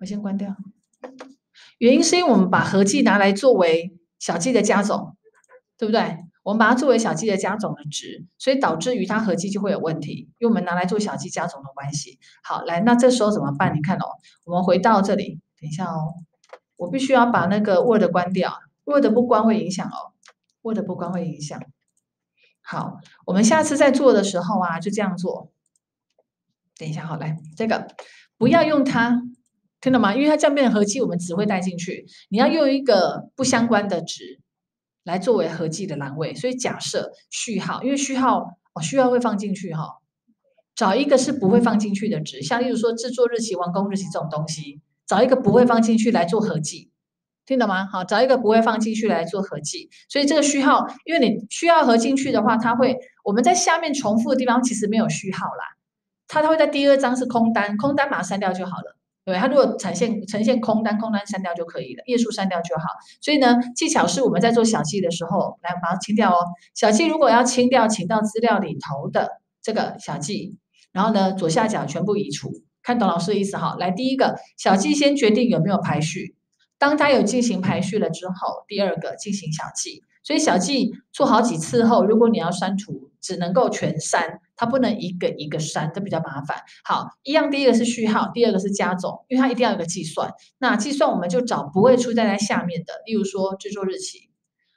我先关掉。原因是因为我们把合计拿来作为小计的加总，对不对？我们把它作为小计的加总的值，所以导致于它合计就会有问题，因为我们拿来做小计加总的关系。好，来，那这时候怎么办？你看哦，我们回到这里，等一下哦，我必须要把那个 Word 关掉，Word 不关会影响哦，Word 不关会影响。好，我们下次在做的时候啊，就这样做。等一下，好，来这个不要用它，听懂吗？因为它这样变成合计，我们只会带进去。你要用一个不相关的值。来作为合计的栏位，所以假设序号，因为序号哦，序号会放进去哈。找一个是不会放进去的值，像例如说制作日期、完工日期这种东西，找一个不会放进去来做合计，听懂吗？好，找一个不会放进去来做合计。所以这个序号，因为你需要合进去的话，它会我们在下面重复的地方其实没有序号啦，它它会在第二张是空单，空单把它删掉就好了。对，它如果呈现呈现空单，空单删掉就可以了，页数删掉就好。所以呢，技巧是我们在做小记的时候，来把它清掉哦。小记如果要清掉，请到资料里头的这个小记，然后呢，左下角全部移除。看懂老师的意思哈？来，第一个小记先决定有没有排序，当它有进行排序了之后，第二个进行小记。所以小记做好几次后，如果你要删除，只能够全删。它不能一个一个删，这比较麻烦。好，一样，第一个是序号，第二个是加总，因为它一定要有个计算。那计算我们就找不会出现在下面的，例如说制作日期，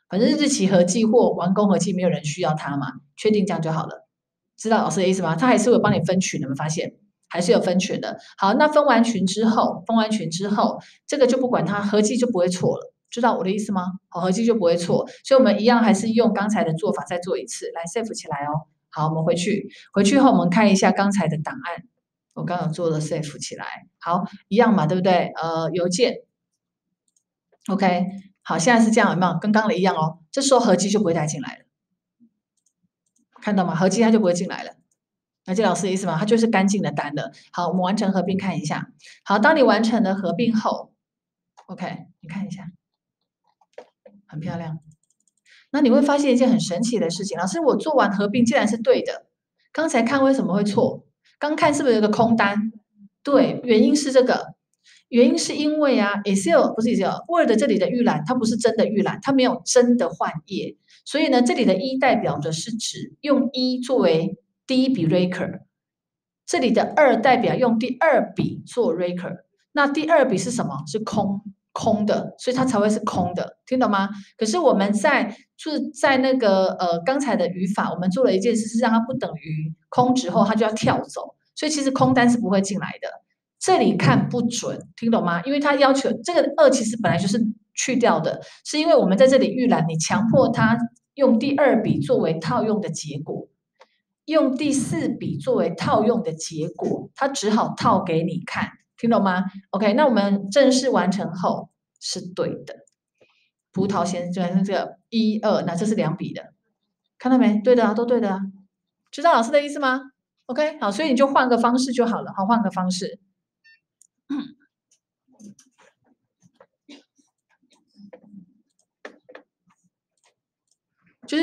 反正日期合计或完工合计，没有人需要它嘛，确定这样就好了。知道老师的意思吗？它还是会帮你分群的，有没有发现？还是有分群的。好，那分完群之后，分完群之后，这个就不管它，合计就不会错了。知道我的意思吗？好，合计就不会错。所以我们一样还是用刚才的做法再做一次，来 save 起来哦。好，我们回去，回去后我们看一下刚才的档案，我刚刚做了 save 起来。好，一样嘛，对不对？呃，邮件，OK，好，现在是这样，有没有？跟刚刚的一样哦。这时候合计就不会带进来了，看到吗？合计它就不会进来了。了解老师的意思吗？它就是干净的单了。好，我们完成合并看一下。好，当你完成了合并后，OK，你看一下，很漂亮。那你会发现一件很神奇的事情，老师，我做完合并竟然是对的。刚才看为什么会错？刚看是不是有个空单？对，原因是这个，原因是因为啊，Excel 不是 Excel，Word 这里的预览它不是真的预览，它没有真的换页，所以呢，这里的一代表的是指用一作为第一笔 Record，这里的二代表用第二笔做 Record，那第二笔是什么？是空。空的，所以它才会是空的，听懂吗？可是我们在就是在那个呃刚才的语法，我们做了一件事，是让它不等于空之后，它就要跳走，所以其实空单是不会进来的。这里看不准，听懂吗？因为它要求这个二其实本来就是去掉的，是因为我们在这里预览，你强迫它用第二笔作为套用的结果，用第四笔作为套用的结果，它只好套给你看。听懂吗？OK，那我们正式完成后是对的。葡萄先就是这个一二，那这是两笔的，看到没？对的，都对的。知道老师的意思吗？OK，好，所以你就换个方式就好了，好，换个方式。